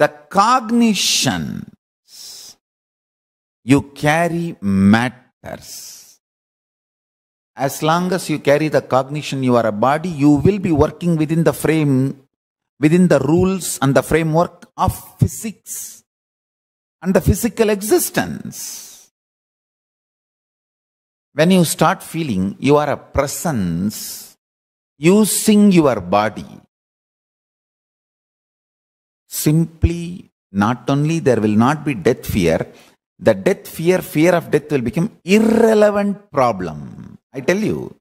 the cognition you carry matters. As long as you carry the cognition you are a body, you will be working within the frame, within the rules and the framework of physics and the physical existence. When you start feeling you are a presence using your body, simply not only there will not be death fear, the death fear, fear of death will become irrelevant problem. I tell you,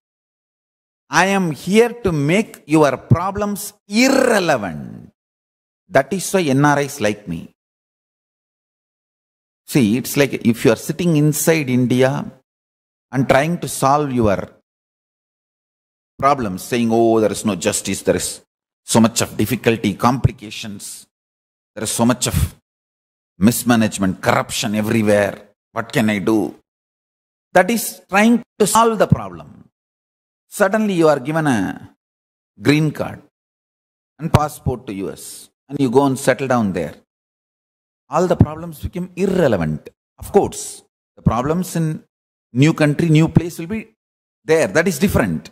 I am here to make your problems irrelevant. That is why NRIs like me. See, it's like if you are sitting inside India and trying to solve your problems, saying, oh, there is no justice, there is so much of difficulty, complications, there is so much of mismanagement, corruption everywhere. What can I do? That is trying to solve the problem. Suddenly you are given a green card and passport to US and you go and settle down there. All the problems become irrelevant. Of course, the problems in new country, new place will be there. That is different.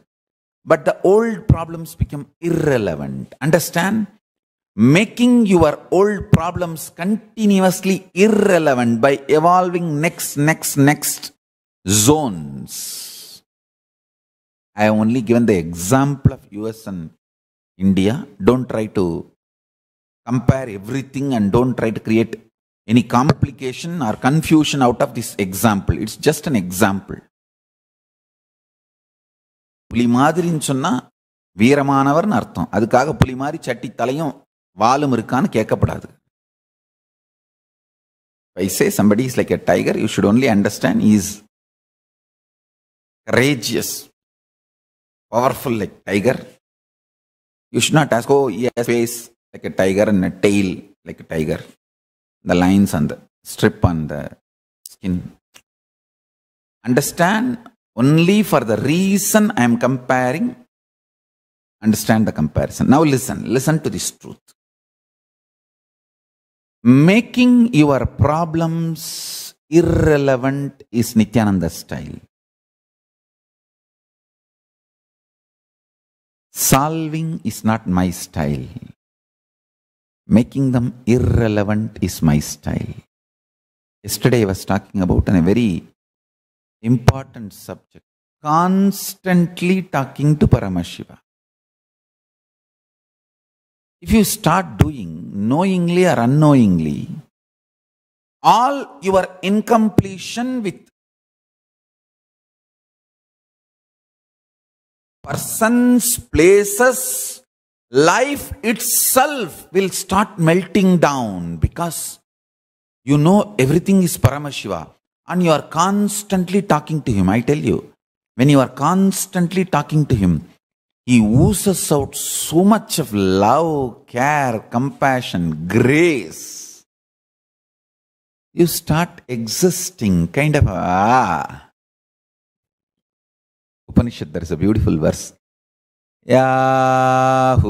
But the old problems become irrelevant. Understand? Making your old problems continuously irrelevant by evolving next, next, next zones. I have only given the example of US and India. Don't try to compare everything and don't try to create any complication or confusion out of this example. It's just an example. புலி மாதிரின்னு சொன்னா வீரமானவர்னு அர்த்தம் அதுக்காக புலி மாதிரி சட்டி தலையும் வாலும் இருக்கான்னு கேட்கப்படாது I say somebody is like a tiger, you should only understand he is courageous, powerful like tiger. You should not ask, oh, he has face like a tiger and a tail like a tiger. The lines on the strip on the skin. Understand only for the reason I am comparing. Understand the Making your problems irrelevant is Nithyananda style. Solving is not my style. Making them irrelevant is my style. Yesterday I was talking about a very important subject. Constantly talking to Paramashiva. If you start doing knowingly or unknowingly, all your incompletion with persons, places, life itself will start melting down because you know everything is Paramashiva and you are constantly talking to him. I tell you, when you are constantly talking to him, he oozes out so much of love, care, compassion, grace. You start existing kind of ah. Upanishad, there is a beautiful verse. Yahoo,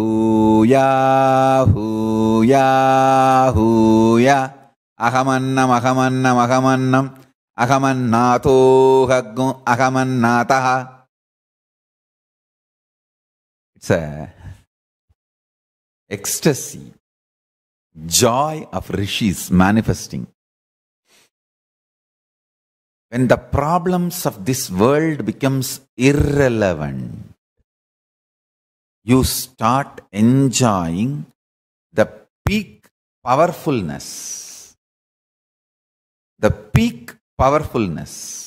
Yahoo, Yahoo, Yah. Ahamannam, ahamannam, ahamannam. Ahamannato haggu, ahamannataha. It's a ecstasy, joy of rishis manifesting. When the problems of this world becomes irrelevant, you start enjoying the peak powerfulness. The peak powerfulness